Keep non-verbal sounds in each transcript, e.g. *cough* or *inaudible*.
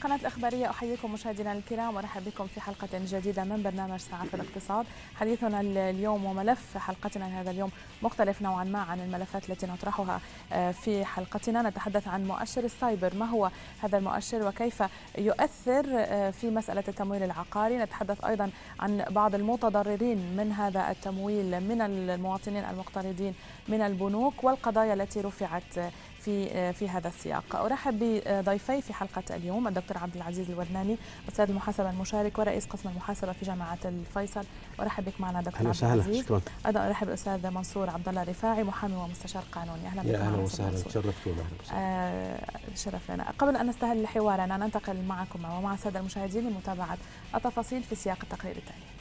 من قناة الإخبارية أحييكم مشاهدينا الكرام وأرحب بكم في حلقة جديدة من برنامج ساعة في الاقتصاد. حديثنا اليوم وملف حلقتنا هذا اليوم مختلف نوعا ما عن الملفات التي نطرحها في حلقتنا. نتحدث عن مؤشر السايبر. ما هو هذا المؤشر وكيف يؤثر في مسألة التمويل العقاري؟ نتحدث أيضا عن بعض المتضررين من هذا التمويل من المواطنين المقترضين من البنوك والقضايا التي رفعت في في هذا السياق. أرحب بضيفي في حلقة اليوم الدكتور عبد العزيز الودناني أستاذ المحاسبة المشارك ورئيس قسم المحاسبة في جامعة الفيصل. أرحب بك معنا دكتور عبد العزيز. شكرا. أيضا أرحب بالاستاذ منصور عبد الله رفاعي محامي ومستشار قانوني. أهلا بك أهلا وسهلا. تشرفتونا آه شرف لنا. قبل أن نستهل حوارنا ننتقل معكم ومع السادة المشاهدين لمتابعة التفاصيل في سياق التقرير التالي.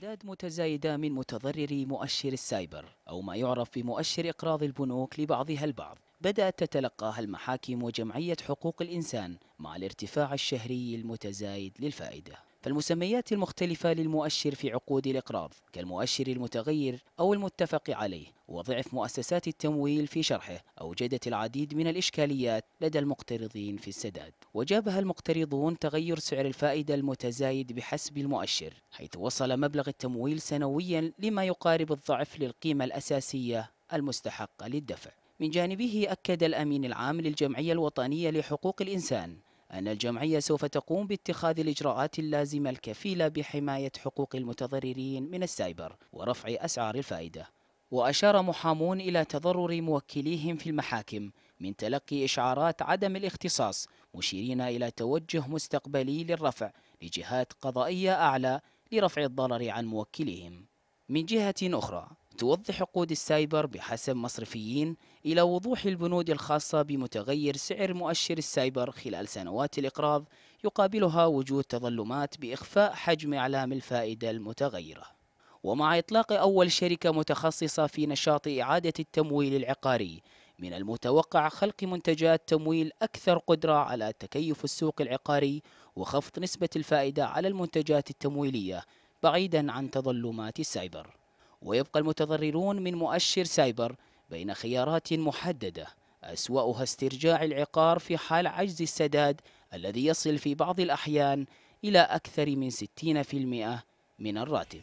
أعداد متزايدة من متضرري مؤشر السايبر أو ما يعرف بمؤشر إقراض البنوك لبعضها البعض. بدأت تتلقاها المحاكم وجمعية حقوق الإنسان مع الارتفاع الشهري المتزايد للفائدة. فالمسميات المختلفة للمؤشر في عقود الإقراض كالمؤشر المتغير أو المتفق عليه وضعف مؤسسات التمويل في شرحه أوجدت العديد من الإشكاليات لدى المقترضين في السداد. وجابها المقترضون تغير سعر الفائدة المتزايد بحسب المؤشر حيث وصل مبلغ التمويل سنويا لما يقارب الضعف للقيمة الأساسية المستحقة للدفع. من جانبه أكد الأمين العام للجمعية الوطنية لحقوق الإنسان أن الجمعية سوف تقوم باتخاذ الإجراءات اللازمة الكفيلة بحماية حقوق المتضررين من السايبر ورفع أسعار الفائدة. وأشار محامون إلى تضرر موكليهم في المحاكم من تلقي إشعارات عدم الاختصاص مشيرين إلى توجه مستقبلي للرفع لجهات قضائية أعلى لرفع الضرر عن موكليهم. من جهة أخرى توضح عقود السايبر بحسب مصرفيين إلى وضوح البنود الخاصة بمتغير سعر مؤشر السايبر خلال سنوات الإقراض يقابلها وجود تظلمات بإخفاء حجم أعلام الفائدة المتغيرة. ومع إطلاق أول شركة متخصصة في نشاط إعادة التمويل العقاري من المتوقع خلق منتجات تمويل أكثر قدرة على تكيف السوق العقاري وخفض نسبة الفائدة على المنتجات التمويلية بعيدا عن تظلمات السايبر. ويبقى المتضررون من مؤشر سايبر بين خيارات محددة. أسوأها استرجاع العقار في حال عجز السداد الذي يصل في بعض الأحيان إلى أكثر من 60% من الراتب.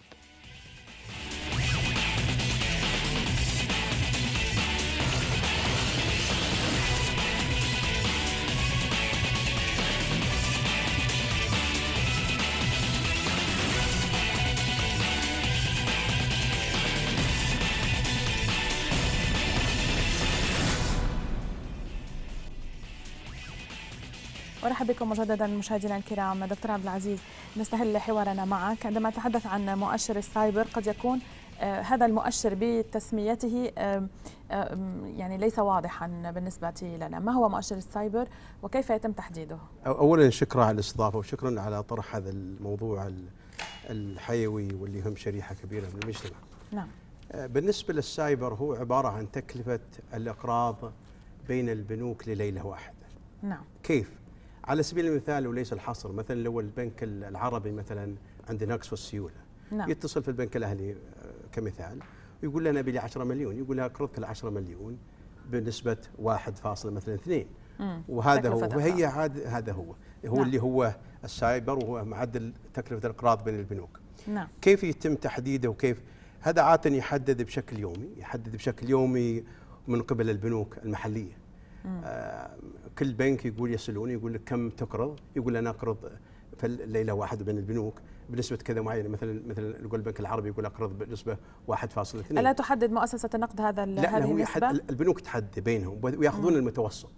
أرحب بكم مجددا مشاهدينا الكرام. دكتور عبد العزيز نستهل حوارنا معك. عندما نتحدث عن مؤشر السايبر قد يكون آه هذا المؤشر بتسميته آه آه يعني ليس واضحا بالنسبة لنا. ما هو مؤشر السايبر وكيف يتم تحديده؟ اولا شكرا على الاستضافة وشكرا على طرح هذا الموضوع الحيوي واللي هم شريحة كبيرة من المجتمع. نعم. بالنسبة للسايبر هو عبارة عن تكلفة الإقراض بين البنوك لليلة واحدة. نعم. كيف؟ على سبيل المثال وليس الحصر مثلا لو البنك العربي مثلا عنده نقص في السيولة نعم. يتصل في البنك الأهلي كمثال ويقول له أنا ابي لي 10 مليون يقول له أقرضك ال 10 مليون بنسبة 1 فاصلة مثلا 2 وهذا هو وهي هذا هو. هو نعم. اللي هو السايبر وهو معدل تكلفة الأقراض بين البنوك. نعم. كيف يتم تحديده؟ وكيف؟ هذا عادة يحدد بشكل يومي يحدد بشكل يومي من قبل البنوك المحلية. آه كل بنك يقول يسألوني يقول لك كم تقرض؟ يقول أنا أقرض في الليلة واحد بين البنوك بنسبة كذا معينة مثلا مثلا يقول البنك العربي يقول أقرض بنسبة 1.2 ألا تحدد مؤسسة النقد هذا لا هذه هو النسبة؟ البنوك تحدد بينهم ويأخذون. المتوسط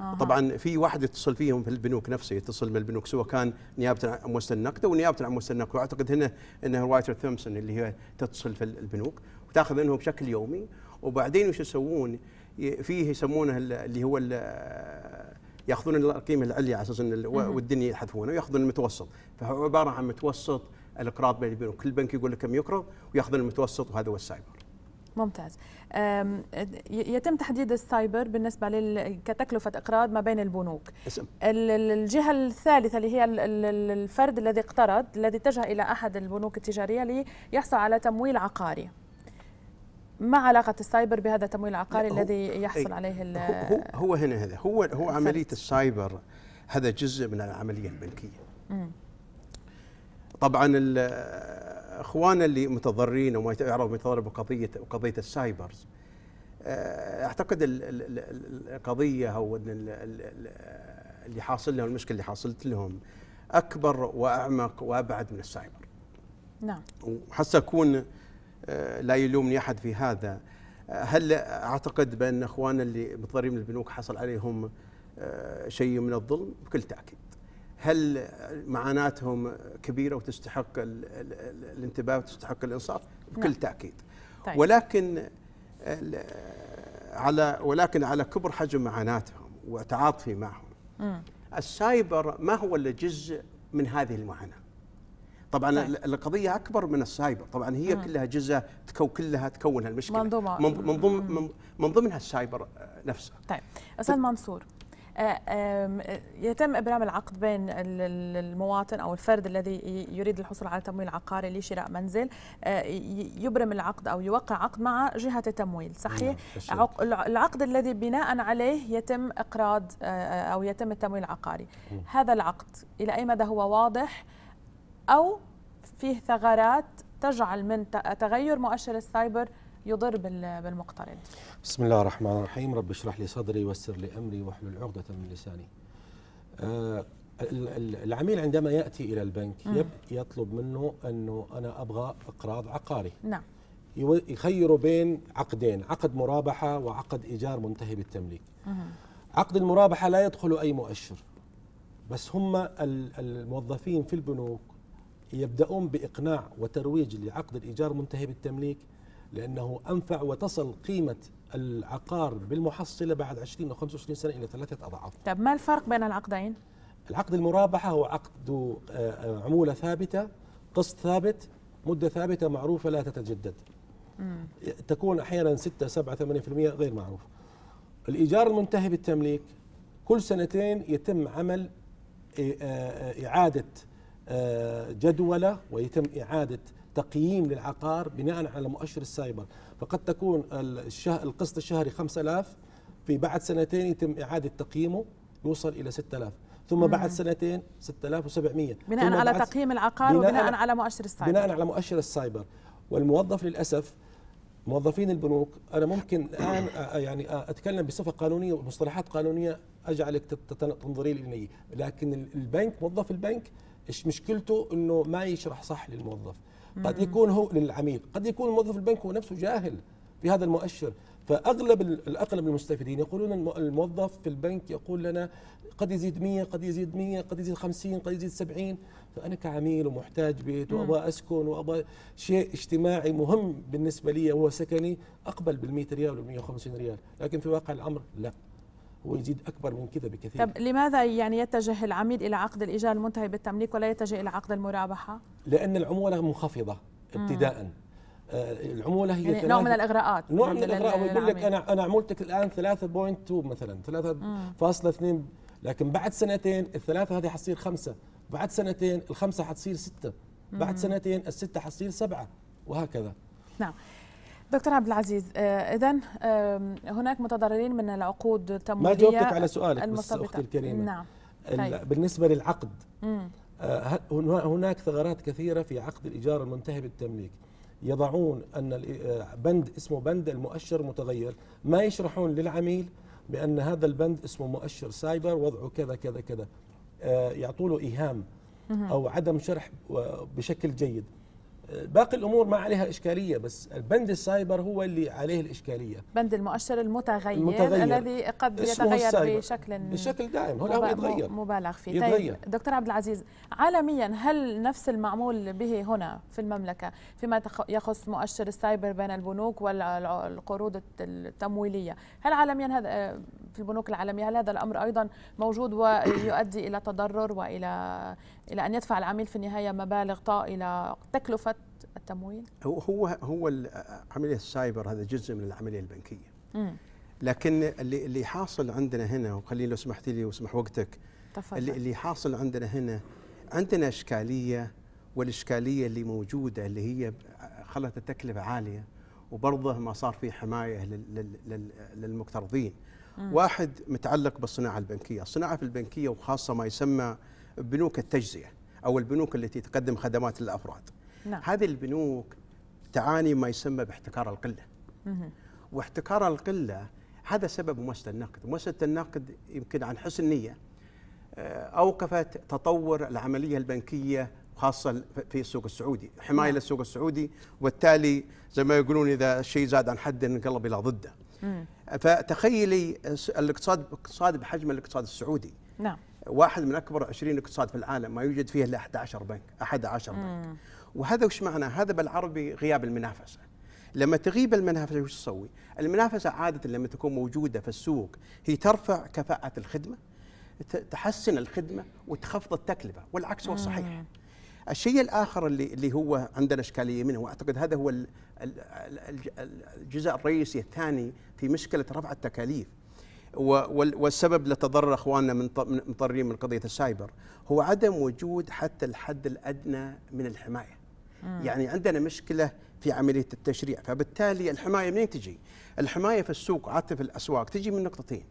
آه. طبعا في واحد يتصل فيهم في البنوك نفسه يتصل من البنوك سواء كان نيابة عن مؤسسة النقد أو نيابة عن مؤسسة النقد وأعتقد هنا انها رايتر ثومسون اللي هي تتصل في البنوك وتأخذ منهم بشكل يومي وبعدين وش يسوون؟ فيه يسمونه اللي هو ياخذون القيمة العليا على أساس والدنيا يحذفونه وياخذون المتوسط. فهو عبارة عن متوسط الإقراض بين البنوك كل بنك يقول لك كم يقرض وياخذون المتوسط وهذا هو السايبر. ممتاز. يتم تحديد السايبر بالنسبة لل... كتكلفة إقراض ما بين البنوك. اسم. الجهة الثالثة اللي هي الفرد الذي اقترض الذي اتجه إلى أحد البنوك التجارية ليحصل على تمويل عقاري. ما علاقة السايبر بهذا التمويل العقاري الذي يحصل عليه هو هو هنا هذا هو هو عملية السايبر هذا جزء من العملية البنكية طبعا اخواننا اللي متضررين وما يعرفوا متضرر بقضيه قضية السايبرز آه، أعتقد القضية أو اللي حاصل لهم المشكلة اللي حاصلت لهم أكبر وأعمق وأبعد من السايبر. نعم. وحتى اكون لا يلومني أحد في هذا آه، هل أعتقد بأن اخواننا اللي متضررين من البنوك حصل عليهم شيء من الظلم؟ بكل تأكيد. هل معاناتهم كبيرة وتستحق الانتباه وتستحق الإنصاف؟ بكل نعم. تأكيد. طيب. ولكن على ولكن على كبر حجم معاناتهم وتعاطفي معهم. م. السايبر ما هو إلا جزء من هذه المعاناة. طبعا طيب. القضية أكبر من السايبر، طبعا هي م. كلها جزء تكون كلها تكون المشكلة منظومة. من ضمن من ضمنها السايبر نفسه. طيب. أستاذ منصور آه، يتم إبرام العقد بين المواطن أو الفرد الذي يريد الحصول على تمويل عقاري لشراء منزل آه، يبرم العقد أو يوقع عقد مع جهة التمويل. صحيح؟ نعم، العقد الذي بناء عليه يتم إقراض آه، أو يتم التمويل العقاري. هذا العقد إلى أي مدى هو واضح؟ أو فيه ثغرات تجعل من تغير مؤشر السايبر يضر بالمقترض بسم الله الرحمن الرحيم. رب اشرح لي صدري ويسر لي أمري واحلل عقدة من لساني. آه العميل عندما يأتي إلى البنك يطلب منه أنه أنا أبغى إقراض عقاري. نعم. يخير بين عقدين عقد مرابحة وعقد إيجار منتهي بالتمليك. عقد المرابحة لا يدخل أي مؤشر بس هم الموظفين في البنوك يبدأون بإقناع وترويج لعقد الإيجار منتهي بالتمليك لأنه أنفع وتصل قيمة العقار بالمحصلة بعد 20 أو 25 سنة إلى ثلاثة أضعاف طيب ما الفرق بين العقدين؟ العقد المرابحة هو عقد آه، آه، عمولة ثابتة قسط ثابت مدة ثابتة معروفة لا تتجدد مم. تكون أحيانا 6 7 8% غير معروف الإيجار المنتهي بالتمليك كل سنتين يتم عمل آه، إعادة جدولة ويتم إعادة تقييم للعقار بناء على مؤشر السايبر. فقد تكون القسط الشهري 5000 في بعد سنتين يتم إعادة تقييمه يوصل إلى 6000 ثم مم. بعد سنتين 6700 بناء على تقييم العقار بناء وبناء على مؤشر السايبر. بناء على مؤشر السايبر. والموظف للأسف موظفين البنوك أنا ممكن الآن يعني أتكلم بصفة قانونية ومصطلحات قانونية أجعلك تنظري لي لكن البنك موظف البنك إيش مشكلته؟ إنه ما يشرح صح للموظف. قد يكون هو للعميل قد يكون موظف البنك هو نفسه جاهل في هذا المؤشر. فأغلب الأغلب المستفيدين يقولون الموظف في البنك يقول لنا قد يزيد 100 قد يزيد 100 قد يزيد 50 قد يزيد 70 فأنا كعميل ومحتاج بيت وأبغى أسكن وأبغى شيء اجتماعي مهم بالنسبة لي وهو سكني أقبل بال 100 ريال وال 150 ريال. لكن في واقع الأمر لا. هو يزيد أكبر من كذا بكثير. طب لماذا يعني يتجه العميل إلى عقد الإيجار المنتهي بالتمليك ولا يتجه إلى عقد المرابحة؟ لأن العمولة منخفضة ابتداء. آه العمولة هي يعني نوع من الإغراءات نوع من الإغراء. ويقول لك أنا أنا عمولتك الآن 3.2 مثلا 3.2 لكن بعد سنتين الثلاثة هذه حتصير خمسة. بعد سنتين الخمسة حتصير ستة. بعد سنتين الستة حتصير سبعة. وهكذا. نعم. دكتور عبد العزيز آه، اذا هناك متضررين من العقود التمويليه ما جاوبتك على سؤالك بس أختي الكريمة. نعم. طيب. بالنسبة للعقد آه، هناك ثغرات كثيرة في عقد الإيجار المنتهي بالتمليك. يضعون أن آه، بند اسمه بند المؤشر متغير. ما يشرحون للعميل بأن هذا البند اسمه مؤشر سايبور وضعه كذا كذا كذا. يعطوا له إيهام أو عدم شرح بشكل جيد. باقي الأمور ما عليها إشكالية بس البند السايبور هو اللي عليه الإشكالية بند المؤشر المتغير, المتغير. الذي قد يتغير بشكل بشكل دائم هو يتغير مبالغ فيه يتغير. طيب دكتور عبد العزيز عالميا هل نفس المعمول به هنا في المملكة فيما يخص مؤشر السايبور بين البنوك والقروض التمويلية هل عالميا هذا في البنوك العالمية هل هذا الأمر أيضا موجود ويؤدي إلى تضرر وإلى إلى أن يدفع العميل في النهاية مبالغ طائله تكلفة التمويل؟ هو هو هو عمليه السايبور هذا جزء من العملية البنكية. مم. لكن اللي اللي حاصل عندنا هنا وخليني لو سمحت لي وسمح وقتك تفضل. اللي اللي حاصل عندنا هنا عندنا إشكالية والإشكالية اللي موجودة اللي هي خلت التكلفة عالية وبرضه ما صار في حماية للمقترضين واحد متعلق بالصناعة البنكية، الصناعة البنكية وخاصة ما يسمى بنوك التجزئه أو البنوك التي تقدم خدمات للأفراد. نعم. هذه البنوك تعاني ما يسمى باحتكار القلة. واحتكار القلة هذا سبب مؤسسة النقد، مؤسسة النقد يمكن عن حسن نية آه، أوقفت تطور العملية البنكية خاصة في السوق السعودي، حماية نعم. للسوق السعودي وبالتالي زي ما يقولون إذا الشيء زاد عن حده انقلب إلى ضده. فتخيلي الاقتصاد اقتصاد بحجم الاقتصاد السعودي. نعم. واحد من أكبر 20 اقتصاد في العالم ما يوجد فيه إلا 11 بنك 11 بنك. وهذا وش معنى؟ هذا بالعربي غياب المنافسة. لما تغيب المنافسة وش تسوي؟ المنافسة عادة لما تكون موجودة في السوق هي ترفع كفاءة الخدمة تحسن الخدمة وتخفض التكلفة والعكس هو الصحيح الشيء الآخر اللي اللي هو عندنا إشكالية منه وأعتقد هذا هو الجزء الرئيسي الثاني في مشكلة رفع التكاليف والسبب لتضرر إخواننا من مضطرين من قضية السايبر هو عدم وجود حتى الحد الأدنى من الحماية. يعني عندنا مشكلة في عملية التشريع فبالتالي الحماية منين تجي؟ الحماية في السوق عاده في الأسواق تجي من نقطتين.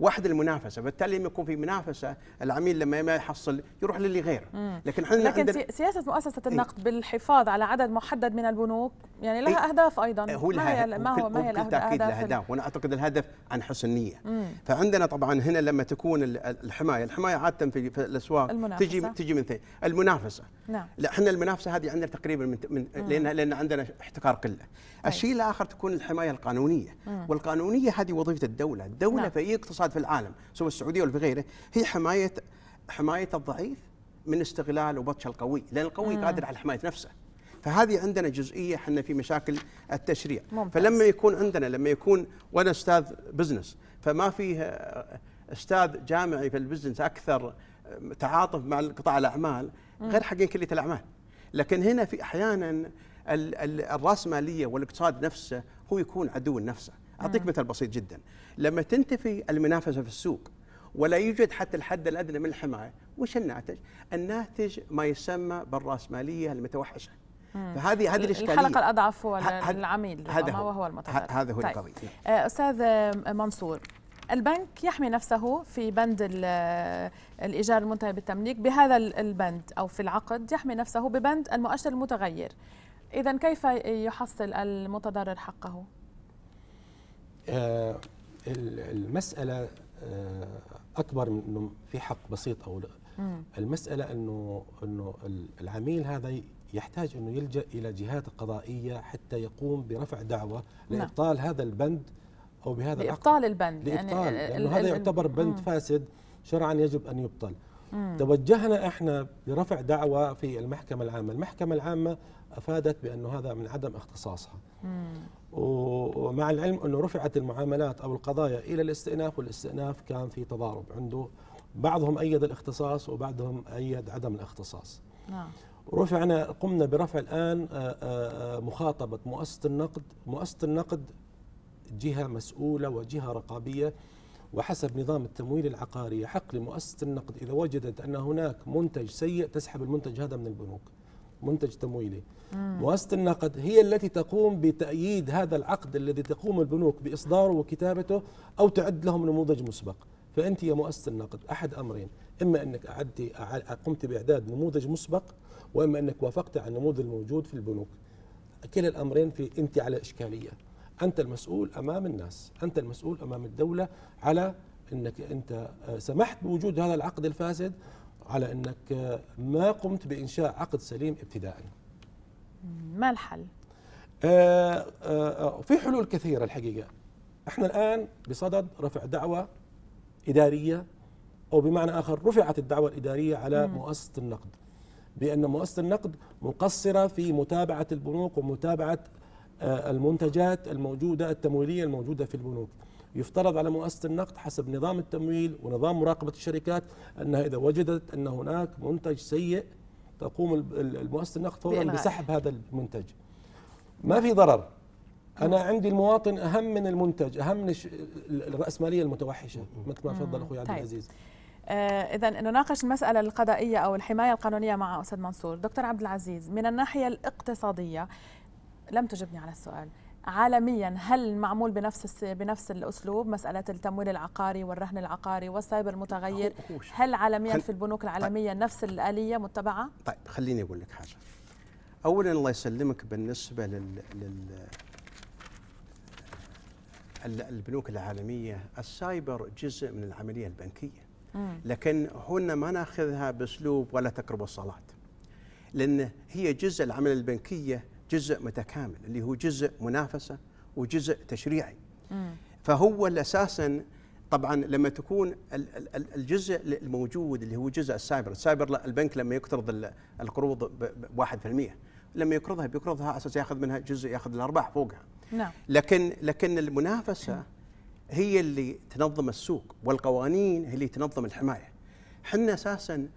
واحد المنافسة بالتالي لما يكون في منافسة العميل لما ما يحصل يروح للي غيره لكن إحنا لكن عندنا سياسة مؤسسة النقد إيه؟ بالحفاظ على عدد محدد من البنوك يعني لها إيه؟ أهداف أيضا هو ما هي ما هو ما هي الاهداف لها أهداف وأنا أعتقد الهدف عن حسن نيه فعندنا طبعا هنا لما تكون الحماية الحماية عادة في, الأسواق المنافسة. تجي تجي من ثاني المنافسة نعم لا إحنا المنافسة هذه عندنا تقريبا من, من لأن لأن عندنا احتكار قلة. الشيء الآخر تكون الحماية القانونية مم. والقانونية هذه وظيفة الدولة الدولة نعم. في اي إقتصاد في العالم سواء السعودية ولا في غيره هي حماية حماية الضعيف من استغلال وبطش القوي لأن القوي مم. قادر على حماية نفسه. فهذه عندنا جزئية إحنا في مشاكل التشريع. ممتاز. فلما يكون عندنا لما يكون وأنا أستاذ business فما فيه أستاذ جامعي في ال business أكثر تعاطف مع قطاع الأعمال غير حقين كلية الأعمال. لكن هنا في أحيانا الرأسمالية والاقتصاد نفسه هو يكون عدو نفسه أعطيك مثال بسيط جدا. لما تنتفي المنافسة في السوق ولا يوجد حتى الحد الأدنى من الحماية وش الناتج؟ الناتج ما يسمى بالرأسمالية المتوحشة. فهذه هذه الإشكالية. الحلقة الأضعف هو العميل هذا هو, هو المتضرر هذا هو طيب. القضية. آه، أستاذ منصور البنك يحمي نفسه في بند الإيجار المنتهي بالتمليك بهذا البند أو في العقد يحمي نفسه ببند المؤشر المتغير. اذا كيف يحصل المتضرر حقه؟ آه المسألة آه أكبر من إنه في حق بسيط أو لا المسألة إنه إنه العميل هذا يحتاج إنه يلجأ إلى جهات قضائية حتى يقوم برفع دعوة نعم. لإبطال هذا البند أو بهذا لإبطال البند لإبطال يعني لأنه هذا يعتبر بند مم. فاسد شرعا يجب أن يبطل مم. توجهنا إحنا برفع دعوى في المحكمة العامة، المحكمة العامة أفادت بأنه هذا من عدم اختصاصها. مم. ومع العلم أنه رفعت المعاملات أو القضايا إلى الاستئناف والاستئناف كان في تضارب عنده بعضهم أيد الاختصاص وبعضهم أيد عدم الاختصاص. نعم. رفعنا قمنا برفع الآن آه، آه، مخاطبة مؤسسة النقد، مؤسسة النقد جهة مسؤولة وجهة رقابية وحسب نظام التمويل العقاري يحق لمؤسسة النقد إذا وجدت أن هناك منتج سيء تسحب المنتج هذا من البنوك منتج تمويلي. مم. مؤسسة النقد هي التي تقوم بتأييد هذا العقد الذي تقوم البنوك بإصداره وكتابته أو تعد لهم نموذج مسبق. فأنت يا مؤسسة النقد أحد أمرين إما أنك أعدتي قمت بإعداد نموذج مسبق وإما أنك وافقت على النموذج الموجود في البنوك. كلا الأمرين في أنت على إشكالية. أنت المسؤول أمام الناس أنت المسؤول أمام الدولة على أنك أنت آه، سمحت بوجود هذا العقد الفاسد على آه، ما قمت بإنشاء عقد سليم ابتداء ما الحل؟ آه آه في حلول كثيرة الحقيقة إحنا الآن بصدد رفع دعوة إدارية أو بمعنى آخر رفعت الدعوة الإدارية على مم. مؤسسة النقد بأن مؤسسة النقد مقصرة في متابعة البنوك ومتابعة آه، المنتجات الموجودة التمويلية الموجودة في البنوك يفترض على مؤسسة النقد حسب نظام التمويل ونظام مراقبة الشركات أنها إذا وجدت أن هناك منتج سيء تقوم المؤسسة النقد فورا بسحب هذا المنتج. ما في ضرر. أنا عندي المواطن أهم من المنتج أهم من الرأسمالية المتوحشة. مثل ما تفضل أخوي عبد طيب. العزيز. آه إذا نناقش المسألة القضائية أو الحماية القانونية مع أستاذ منصور. دكتور عبد العزيز من الناحية الاقتصادية لم تجبني على السؤال. عالميا هل معمول بنفس بنفس الأسلوب؟ مسألة التمويل العقاري والرهن العقاري والسايبر المتغير. هل عالميا في البنوك العالمية طيب نفس الآلية متبعة؟ طيب خليني أقول لك حاجة. اولا الله يسلمك بالنسبة لل, لل البنوك العالمية. السايبور جزء من العملية البنكية. لكن هنا ما نأخذها بأسلوب ولا تقربوا الصلاة. لأن هي جزء العملية البنكية جزء متكامل اللي هو جزء منافسة وجزء تشريعي. فهو أساسا طبعا لما تكون الجزء الموجود اللي هو جزء السايبور السايبور البنك لما يقترض القروض ب 1% لما يقرضها بيقرضها على أساس ياخذ منها جزء ياخذ الأرباح فوقها. نعم. لكن لكن المنافسة هي اللي تنظم السوق والقوانين هي اللي تنظم الحماية. إحنا أساسا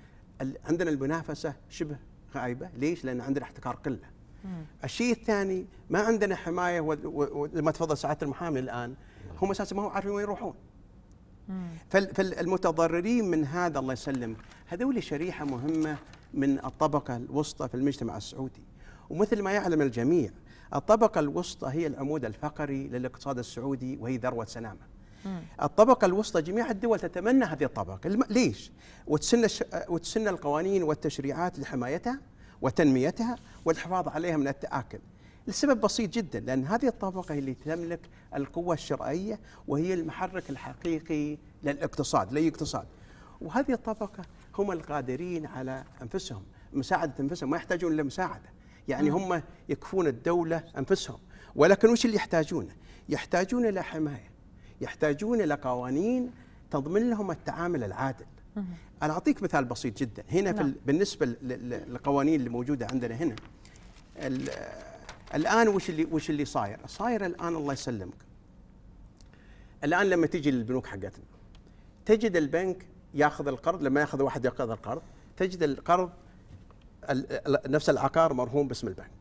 عندنا المنافسة شبه غايبة. ليش؟ لأن عندنا احتكار قلة. الشيء الثاني ما عندنا حماية ولما تفضل سعاده المحامي الآن هم أساسا ما هو عارفين وين يروحون. فالمتضررين من هذا الله يسلم هذول شريحة مهمة من الطبقة الوسطى في المجتمع السعودي. ومثل ما يعلم الجميع الطبقة الوسطى هي العمود الفقري للاقتصاد السعودي وهي ذروة سنامة. الطبقة الوسطى جميع الدول تتمنى هذه الطبقة. ليش؟ وتسن, وتسن القوانين والتشريعات لحمايتها وتنميتها والحفاظ عليها من التآكل. لسبب بسيط جدا لأن هذه الطبقة هي اللي تملك القوة الشرعية وهي المحرك الحقيقي للاقتصاد لأي اقتصاد. وهذه الطبقة هم القادرين على أنفسهم مساعدة أنفسهم ما يحتاجون إلا مساعدة. يعني هم يكفون الدولة أنفسهم. ولكن وش اللي يحتاجونه؟ يحتاجون إلى حماية يحتاجون إلى قوانين تضمن لهم التعامل العادل. أنا أعطيك مثال بسيط جدا. هنا نعم. في بالنسبة للقوانين اللي موجودة عندنا هنا. الآن وش اللي وش اللي صاير؟ صاير الآن الله يسلمك. الآن لما تيجي للبنوك حقتنا تجد البنك ياخذ القرض لما ياخذ واحد ياخذ القرض تجد القرض نفس العقار مرهون باسم البنك.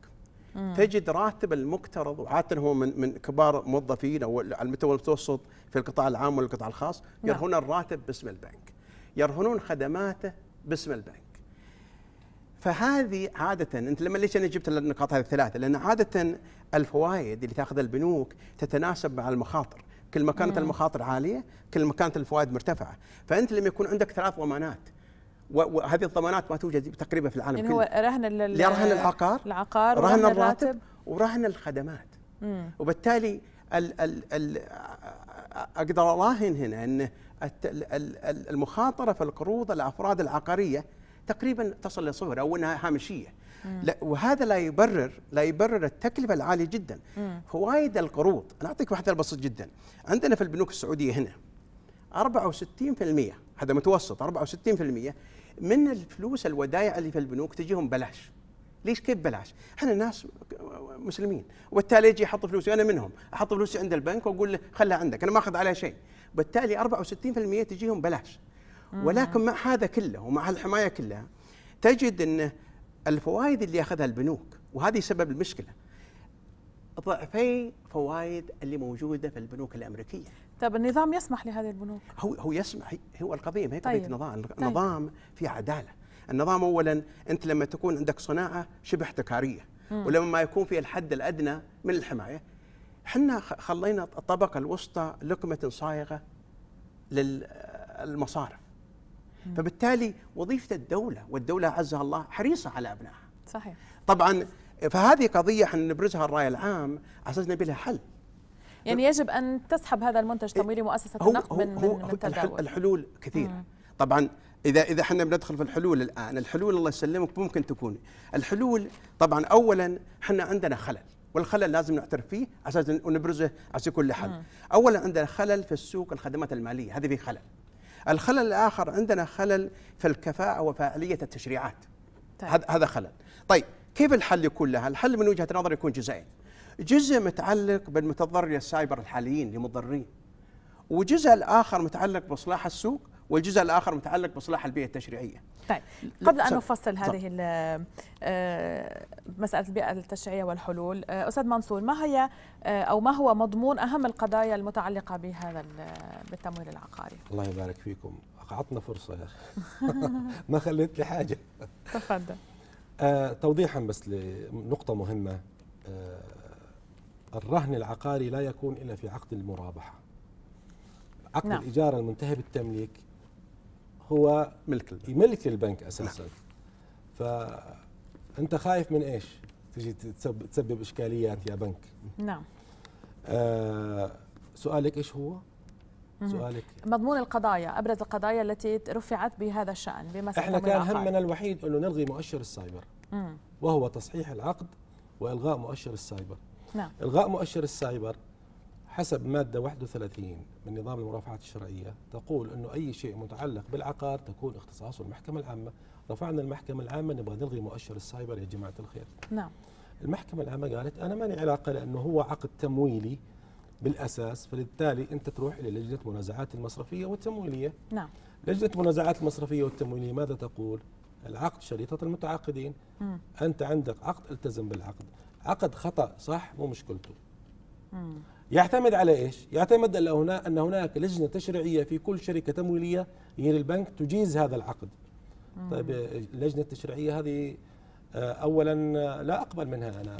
مم. تجد راتب المقترض وعادة هو من من كبار موظفين أو المتوسط في القطاع العام والقطاع الخاص نعم. يرهنون الراتب باسم البنك. يرهنون خدماته باسم البنك. فهذه عادة أنت لما ليش أنا جبت النقاط هذه الثلاثة؟ لأن عادة الفوائد اللي تاخذها البنوك تتناسب مع المخاطر، كل ما كانت المخاطر عالية كل ما كانت الفوائد مرتفعة، فأنت لما يكون عندك ثلاث ضمانات وهذه الضمانات ما توجد تقريبا في العالم يعني كله. هو رهن رهن العقار العقار رهن الراتب ورهن الخدمات. مم. وبالتالي ال ال ال أقدر أراهن هنا أن المخاطرة في القروض الأفراد العقارية تقريبا تصل لصفر أو إنها هامشية. لا وهذا لا يبرر لا يبرر التكلفة العالية جدا. فوائد القروض أنا أعطيك مثال بسيط جدا. عندنا في البنوك السعودية هنا 64% هذا متوسط 64% من الفلوس الودائع اللي في البنوك تجيهم بلاش ليش؟ كيف بلاش؟ إحنا ناس مسلمين وبالتالي يجي يحط فلوسي أنا منهم أحط فلوسي عند البنك وأقول له خلها عندك أنا ما أخذ عليها شيء. بالتالي 64% تجيهم بلاش ولكن مع هذا كله ومع الحمايه كلها تجد إن الفوائد اللي يأخذها البنوك وهذه سبب المشكلة ضعفي فوائد اللي موجودة في البنوك الأمريكية طيب النظام يسمح لهذه البنوك هو هو يسمح هو القضية ما هي قضية طيب. نظام النظام طيب. في عدالة النظام اولا أنت لما تكون عندك صناعة شبه احتكاريه مم. ولما ما يكون في الحد الأدنى من الحماية إحنا خلينا الطبقة الوسطى لقمة صايغة للمصارف. فبالتالي وظيفة الدولة والدولة عزها الله حريصة على أبنائها. صحيح. طبعا فهذه قضية إحنا نبرزها الرأي العام على أساس نبي لها حل. يعني يجب أن تسحب هذا المنتج تمويلي مؤسسة النقد من هو من تداول الحلول كثيره طبعا اذا إذا إحنا بندخل في الحلول الآن الحلول الله يسلمك ممكن تكون. الحلول طبعا اولا إحنا عندنا خلل. والخلل لازم نعترف فيه أساس ونبرزه عشان كل حل اولا عندنا خلل في السوق الخدمات المالية هذه في خلل. الخلل الآخر عندنا خلل في الكفاءة وفاعليه التشريعات. طيب. هذا خلل. طيب كيف الحل يكون لها؟ الحل من وجهة نظري يكون جزئين. جزء متعلق بالمتضرر السايبر الحاليين اللي مضرين وجزء الآخر متعلق بإصلاح السوق والجزء الآخر متعلق باصلاح البيئة التشريعية. طيب قبل أن نفصل هذه آه، مسألة البيئة التشريعية والحلول، آه، أستاذ منصور ما هي آه، أو ما هو مضمون أهم القضايا المتعلقة بهذا بالتمويل العقاري؟ الله يبارك فيكم، اعطنا فرصة يا أخي *laughs* ما خليت لي حاجة. تفضل. آه توضيحا بس لنقطة مهمة آه الرهن العقاري لا يكون إلا في عقد المرابحة عقد نعم. نعم. الاجاره المنتهي بالتمليك هو ملك البنك. ملك البنك أساسا. فأنت خايف من إيش؟ تجي تسبب, تسبب إشكاليات يا بنك. نعم. آه سؤالك إيش هو؟ سؤالك. مضمون القضايا أبرز القضايا التي رفعت بهذا الشأن بمسألة إحنا كان. همنا الوحيد إنه نلغي مؤشر السايبور. مم. وهو تصحيح العقد وإلغاء مؤشر السايبور. نعم. إلغاء مؤشر السايبور حسب مادة 31 من نظام المرافعات الشرعية تقول إنه أي شيء متعلق بالعقار تكون اختصاصه المحكمة العامة. رفعنا المحكمة العامة نبغى نلغي مؤشر السايبر يا جماعة الخير. نعم. المحكمة العامة قالت أنا ماني علاقة لأنه هو عقد تمويلي بالأساس فبالتالي أنت تروح إلى لجنة منازعات المصرفية والتمويلية. نعم. لجنة منازعات المصرفية والتمويلية ماذا تقول؟ العقد شريطة المتعاقدين. مم. أنت عندك عقد التزم بالعقد. عقد خطأ صح؟ مو مشكلته. مم. يعتمد على إيش؟ يعتمد على هنا أن هناك لجنة تشريعية في كل شركة تمويلية هي للبنك تجيز هذا العقد. طيب اللجنه التشريعيه هذه آه، اولا آه، لا أقبل منها أنا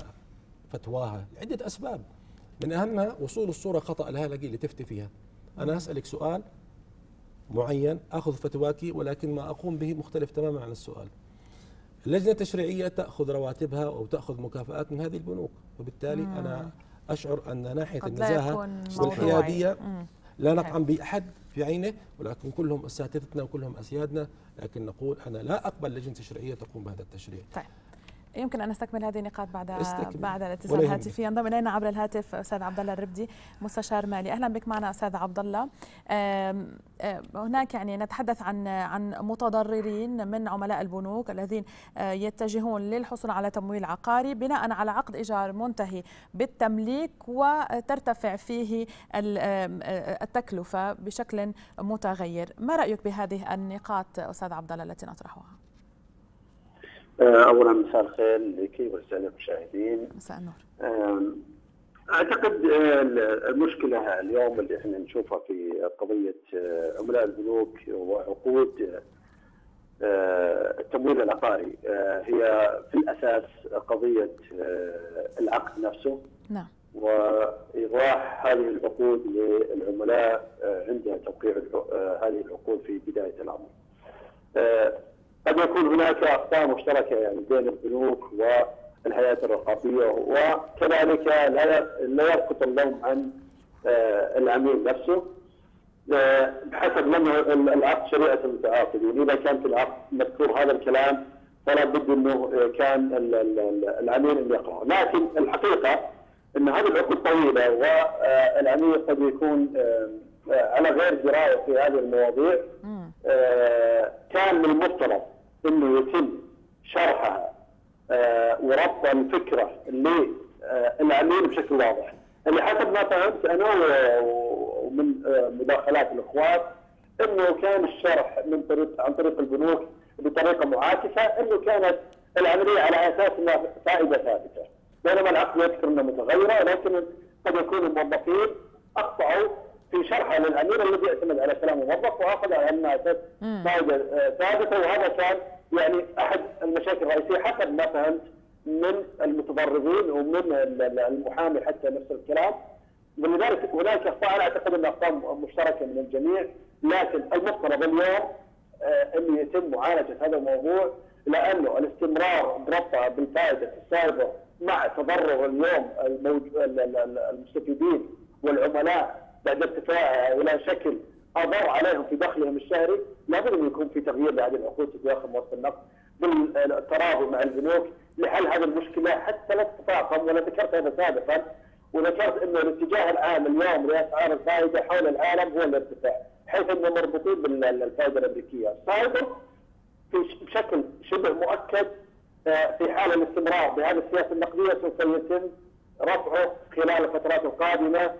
فتواها لعدة أسباب. من أهمها وصول الصورة خطأ لها اللي تفتي فيها. أنا أسألك سؤال معين آخذ فتواك ولكن ما أقوم به مختلف تماما عن السؤال. اللجنه التشريعيه تأخذ رواتبها أو تأخذ مكافآت من هذه البنوك، وبالتالي أنا أشعر أن ناحية قد لا النزاهة يكون والحيادية موضوعي. مم. لا نطعن بأحد في عينه ولكن كلهم أساتذتنا وكلهم أسيادنا لكن نقول أنا لا أقبل لجنه تشريعيه تقوم بهذا التشريع. طيب يمكن أن نستكمل هذه النقاط بعد استكمل. بعد الاتصال. الهاتفي. ينضم إلينا عبر الهاتف أستاذ عبد الله الربدي مستشار مالي. أهلا بك معنا أستاذ عبد الله. هناك يعني نتحدث عن عن متضررين من عملاء البنوك الذين آه، يتجهون للحصول على تمويل عقاري بناء على عقد إيجار منتهي بالتمليك وترتفع فيه آه، التكلفة بشكل متغير. ما رأيك بهذه النقاط أستاذ عبد الله التي نطرحها؟ اولا مساء الخير لك وللساده المشاهدين. مساء النور. أعتقد آه، المشكلة اليوم اللي إحنا نشوفها في قضية آه، عملاء البنوك وعقود آه، التمويل العقاري آه، هي في الأساس قضية آه، العقد نفسه. نعم. وإيضاح هذه العقود للعملاء آه، عند توقيع آه، هذه العقود في بداية الأمر. آه، قد يكون هناك اخطاء مشتركة يعني بين البنوك والهيئات الرقابية وكذلك لا يسقط اللوم عن آه، العميل نفسه آه، بحسب لما العقد شريعة المتعاقدين. إذا كان في العقد مذكور هذا الكلام فلا بد إنه آه، كان ال- ال- ال- العميل اللي يقرأه، لكن الحقيقة إن هذه العقود طويلة والعميل قد يكون آه، آه، على غير دراية في هذه المواضيع. آه، كان من المفترض إنه يتم شرحها آه، وربط الفكرة للعميل بشكل واضح. اللي حسب ما فهمت أنا ومن آه، مداخلات الاخوات إنه كان الشرح من طريق عن طريق البنوك بطريقة معاكسة إنه كانت العملية على أساس إنها فائدة ثابتة. بينما العقد يذكر انها متغيره لكن قد يكون الموظفين اخطاوا في شرحها للأمير الذي يعتمد على كلام الموظف وأخذ على انها أساس فائدة آه، ثابته وهذا كان يعني أحد المشاكل الرئيسية حسب ما فهمت من المتضررين ومن ال- ال- المحامي حتى نفس الكلام. ولذلك هناك أخطاء أنا أعتقد انها أخطاء مشتركة من الجميع. لكن المفترض اليوم آه، انه يتم معالجة هذا الموضوع لأنه الاستمرار بربطها بالفائدة السائده مع تضرر اليوم المستفيدين والعملاء بعد ارتفاعها إلى شكل اضر عليهم في دخلهم الشهري لابد أن يكون في تغيير لهذه العقود داخل مؤسسة النقد بالتراضي مع البنوك لحل هذه المشكلة حتى لا تتفاقم. وأنا ذكرت هذا سابقا وذكرت انه الاتجاه العام اليوم لأسعار الفائدة حول العالم هو الارتفاع حيث انه مربوطين بالفائدة الأمريكية، السايبر بشكل شبه مؤكد آه، في حال الاستمرار بهذه السياسة النقدية سوف يتم رفعه خلال الفترات القادمة.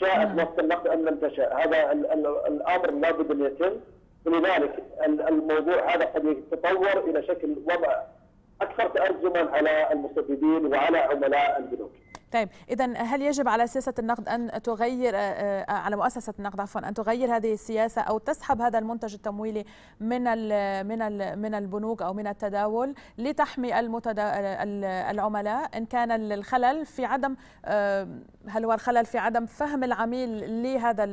شاءت مؤسسه النقد أم لم تشاء، هذا ال- ال- الأمر لابد أن يتم. ولذلك ال- الموضوع هذا قد يتطور إلى شكل وضع أكثر تارجما على المستفيدين وعلى عملاء البنوك. طيب اذا هل يجب على سياسة النقد أن تغير على مؤسسة النقد عفوا أن تغير هذه السياسة أو تسحب هذا المنتج التمويلي من ال من ال من البنوك أو من التداول لتحمي العملاء إن كان الخلل في عدم هل هو الخلل في عدم فهم العميل لهذا